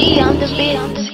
G on the beat.